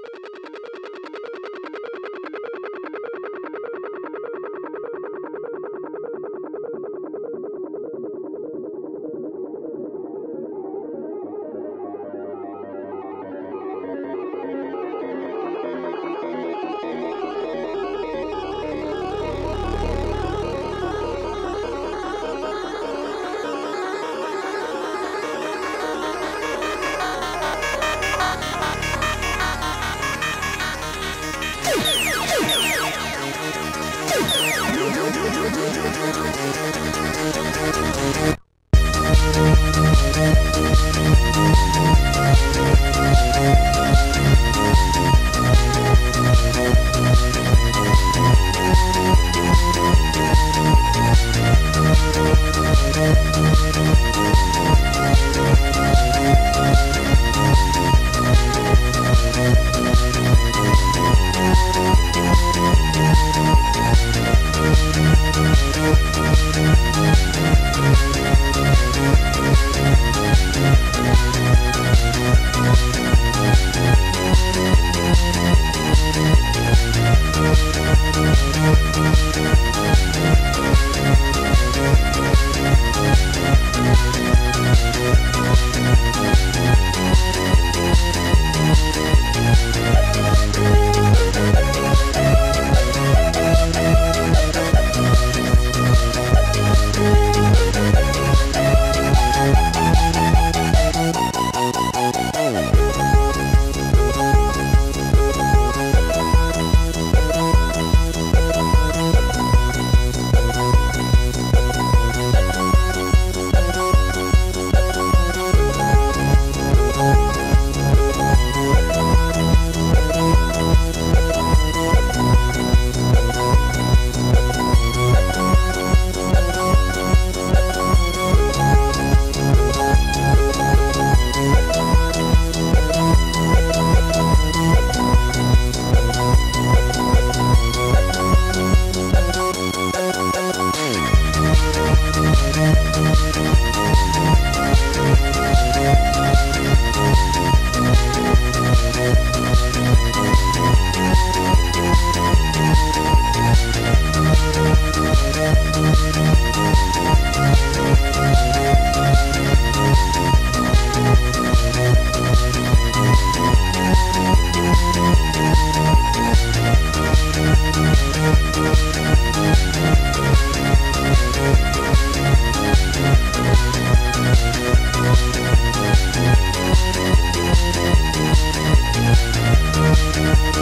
you Thank